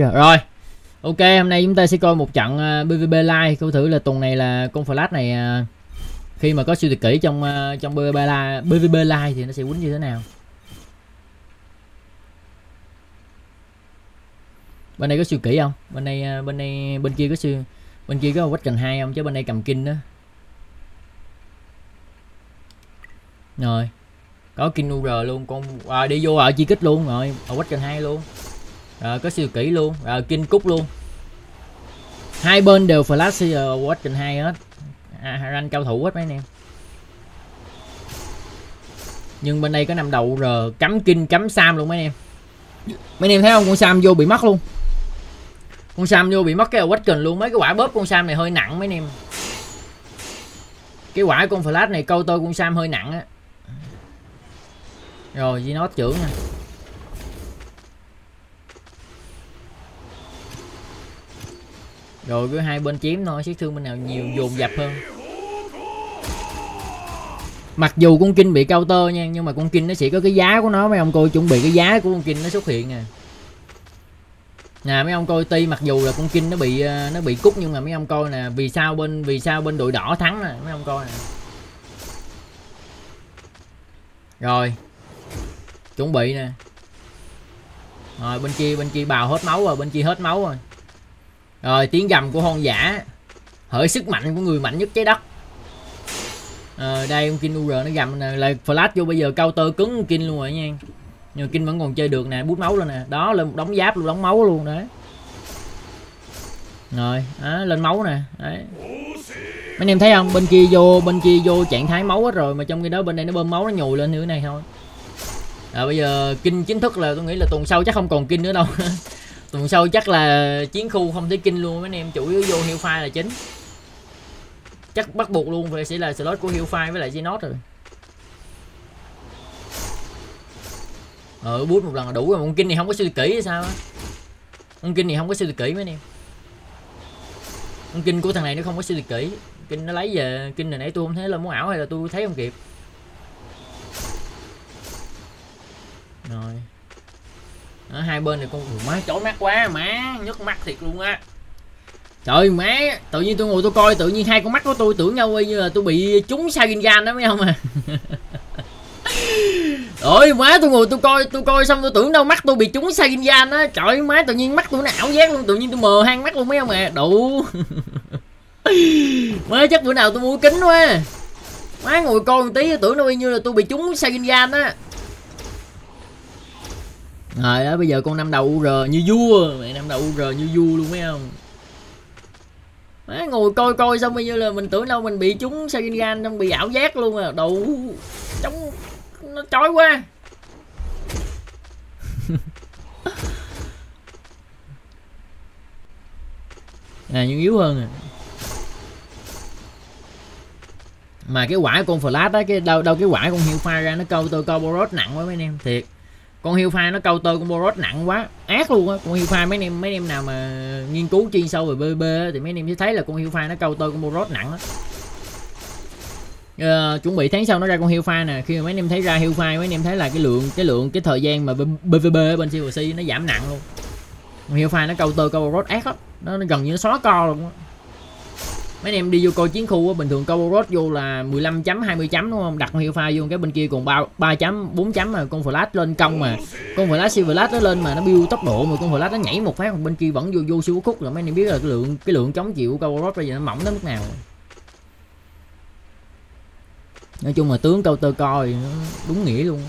rồi. Rồi ok hôm nay chúng ta sẽ coi một trận à, uh, PVP live. Câu thử là tuần này là con flash này uh, khi mà có siêu tuyệt kỹ trong uh, trong PVP live, PVP live thì nó sẽ quýnh như thế nào? Bên đây có siêu kỹ không? Bên đây bên đây bên kia có siêu bên kia có quách cần hai không? Chứ bên đây cầm kinh đó. Rồi có kinh UR luôn con à, đi vô ở chi kích luôn rồi ở quách cần hai luôn à, có siêu kỹ luôn. À, kinh cúc luôn. Hai bên đều flash uh, quách hai hết. À, rank cao thủ hết mấy anh em. Nhưng bên đây có năm đầu r cắm kinh cắm sam luôn mấy anh em. Mấy anh em thấy không? Con sam vô bị mất luôn. Con sam vô bị mất cái quách cần luôn. Mấy cái quả bóp con sam này hơi nặng mấy anh em. Cái quả con flash này câu tôi con sam hơi nặng á. Rồi di nó trưởng nè. Rồi cứ hai bên chiếm thôi sát thương bên nào nhiều dồn dập hơn. Mặc dù con kinh bị cao tơ nha, nhưng mà con kinh nó chỉ có cái giá của nó. Mấy ông coi chuẩn bị cái giá của con kinh nó xuất hiện nè. Nè, mấy ông coi ti mặc dù là con kinh nó bị ờ, nó bị cút, nhưng mà mấy ông coi nè, vì sao bên, vì sao bên đội đỏ thắng nè, mấy ông coi nè. Rồi, chuẩn bị nè. Rồi, bên kia bên kia bào hết máu rồi, bên kia hết máu rồi rồi tiếng gầm của hoang dã hỡi sức mạnh của người mạnh nhất trái đất. Ờ, đây ông kinh ur nó gầm nè. Là flash vô bây giờ cao tơ cứng kinh luôn rồi nha. Nhưng kinh vẫn còn chơi được nè bút máu lên nè. Đó lên một đống giáp luôn đóng máu luôn đấy. Rồi đó, lên máu nè. Đấy. Mấy anh em thấy không? Bên kia vô bên kia vô trạng thái máu hết rồi mà trong khi đó bên đây nó bơm máu nó nhồi lên như thế này thôi. À, bây giờ kinh chính thức là tôi nghĩ là tuần sau chắc không còn kinh nữa đâu. tuần sau chắc là chiến khu không thấy kinh luôn mấy anh em, chủ yếu vô hiệu phai là chính. Chắc bắt buộc luôn về sẽ là slot của hiệu phai với lại genos rồi. Ờ bút một lần là đủ rồi con kinh này không có siêu kỹ hay sao á? Con kinh này không có siêu kỹ mấy anh em. Con kinh của thằng này nó không có siêu kỹ kinh nó lấy về, kinh này nãy tôi không thấy là muốn ảo hay là tôi thấy không kịp. Rồi hai bên này con má, chói mắt quá, má, nhức mắt thiệt luôn á. Trời, má, tự nhiên tôi ngồi tôi coi, tự nhiên hai con mắt của tôi tưởng nhau như là tôi bị trúng Sharingan đó, mấy không à. Ôi, má, tôi ngồi tôi coi tôi coi xong tôi tưởng đâu mắt tôi bị trúng Sharingan á. Trời, má, tự nhiên mắt tôi nó ảo giác luôn, Tự nhiên tôi mờ hang mắt luôn, mấy ông à. Đủ. Má, chắc bữa nào tôi mua kính quá. Má, ngồi coi một tí tưởng đâu y như là tôi bị trúng Sharingan á rồi đó bây giờ con năm đầu UR như vua. Mẹ năm đầu UR như vua luôn, mấy không Má ngồi coi coi xong bây giờ là mình tưởng đâu mình bị trúng Sharingan xong bị ảo giác luôn à. Đầu chống nó chói quá. À nhưng yếu hơn à. Mà cái quả con flash á, cái đâu đâu cái quả con hiệu pha ra nó câu tôi, câu borot nặng quá mấy anh em. Thiệt con hiêu pha nó câu tơ con Boros nặng quá ác luôn á. Con hiêu pha mấy em mấy em nào mà nghiên cứu chuyên sâu về bb thì mấy em sẽ thấy là con hiêu pha nó câu tơ con Boros nặng á. Uh, chuẩn bị tháng sau nó ra con hiêu pha nè. Khi mà mấy anh em thấy ra hiêu pha mấy anh em thấy là cái lượng cái lượng cái thời gian mà bvb ở bên CVC nó giảm nặng luôn. Con pha nó câu tơ câu borot ác lắm. Nó, nó gần như nó xóa co luôn á mấy anh em đi vô coi chiến khu á, bình thường câu rốt vô là 15 chấm 20 chấm đúng không? Đặt con hiệu pha vô cái bên kia còn ba ba chấm 4 chấm mà con flash lên công mà. Con flash silver flash nó lên mà nó build tốc độ mà con flash nó nhảy một phát còn bên kia vẫn vô vô siêu khúc là mấy anh em biết là cái lượng cái lượng chống chịu câu rốt bây giờ nó mỏng đến mức nào nói chung là tướng câu tơ coi đúng nghĩa luôn.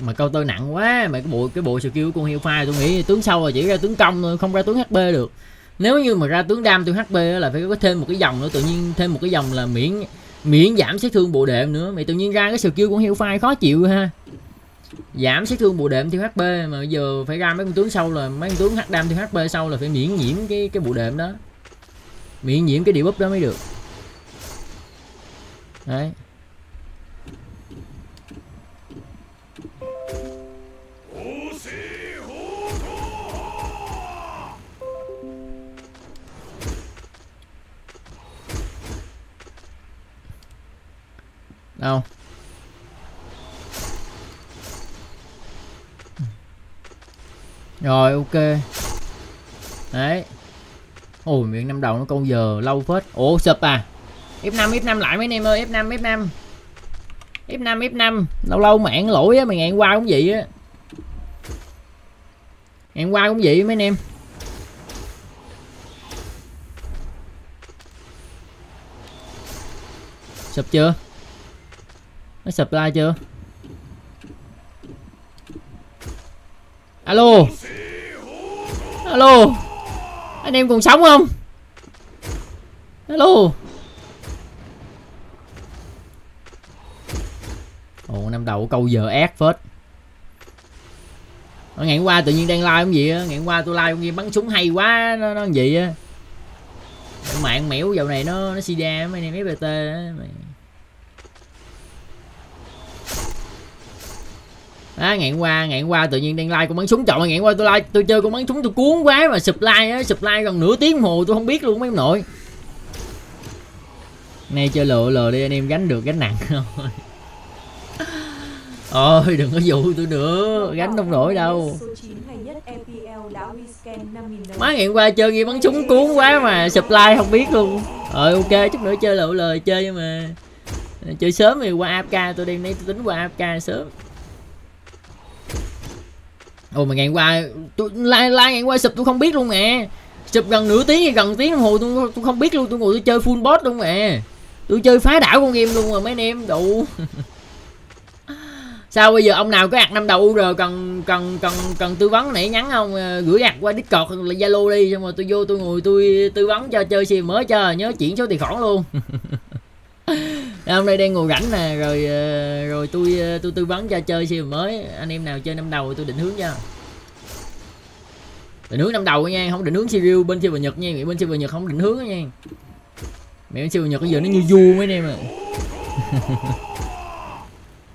Mà câu tơ nặng quá mà cái bộ cái bộ skill của con hiệu pha tôi nghĩ tướng sau là chỉ ra tướng công thôi không ra tướng hp được nếu như mà ra tướng đam tiêu hp là phải có thêm một cái dòng nữa, tự nhiên thêm một cái dòng là miễn miễn giảm sát thương bộ đệm nữa. Mày tự nhiên ra cái skill của phai khó chịu ha. Giảm sát thương bộ đệm tiêu hp mà giờ phải ra mấy con tướng sau là, mấy con tướng h đam tiêu hp sau là phải miễn nhiễm cái cái bộ đệm đó. Miễn nhiễm cái debuff đó mới được. Đấy. Đâu? Rồi, ok. Đấy. Ôi, miệng năm đầu nó câu giờ lâu phết. Ủa, sụp à? F5 f5 lại mấy anh em ơi f5 f5 f5 f5 lâu lâu mạng lỗi á mày ngàn qua cũng vậy á. Ngàn qua cũng vậy mấy anh em. Sụp chưa? Nó supply chưa? Alo. Alo. Anh em còn sống không? Alo. Ồ năm đầu câu giờ ác phết. Nó ngày hôm qua tự nhiên đang like không gì á? Ngày hôm qua tôi like không gì bắn súng hay quá, nó nó gì á? Mạng mẻo dạo này nó nó sida mấy anh em fpt á, mày. Á, ngày qua ngày qua tự nhiên đang like con bắn súng. Chọn ngày qua tôi like tôi chơi con bắn súng, tôi cuốn quá mà sụp like á sụp like gần nửa tiếng hồ, tôi không biết luôn mấy ông nội nay chơi lựa lừa đi, anh em gánh được, gánh nặng. Thôi ôi, đừng có dụ tôi nữa, gánh không nổi đâu. Má, ngày qua chơi game bắn súng cuốn quá mà sụp like không biết luôn. Rồi ok, chút nữa chơi lựa lời chơi nhưng mà. Chơi sớm thì qua AFK, tôi đem lấy tôi tính qua AFK sớm. Ôi mà ngày qua, tôi like like ngày qua, sụp tôi không biết luôn nè sụp gần nửa tiếng hay gần tiếng đồng hồ tôi tôi không biết luôn, tôi ngồi tôi chơi full bot luôn nè tôi chơi phá đảo con game luôn mà, mấy anh em, đủ. Sao bây giờ ông nào có ạc năm đầu UR cần cần cần cần tư vấn nãy nhắn không? À, gửi ạc qua discord hoặc là zalo đi, xong rồi tôi vô tôi ngồi tôi tư vấn cho chơi sim mới cho, nhớ chuyển số tài khoản luôn. hôm nay đang ngồi rảnh nè, rồi ờ, rồi tôi ờ, tôi tư vấn cho chơi siêu mới. Anh em nào chơi năm đầu tôi định hướng cho. Định hướng năm đầu nha, không định hướng siêu bên siêu Nhật nha. Mẹ bên siêu Nhật không định hướng nha. Mẹ bên Silver Nhật bây giờ nó như vua mấy anh em à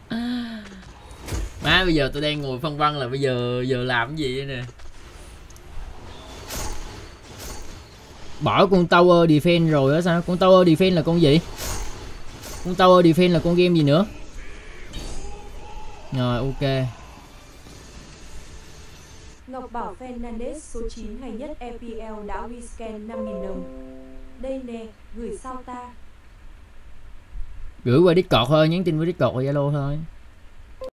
má, bây giờ tôi đang ngồi phân vân là bây giờ giờ làm cái gì đây nè? Bỏ con tower defense rồi á, sao? Con tower defense là con gì? Con tower defense là con game gì nữa rồi ok Ngọc Bảo Fernandez số 9 hay nhất EPL đã rescan 5.000 đồng. Đây nè, gửi sau ta. gửi qua discord thôi nhắn tin với discord và zalo thôi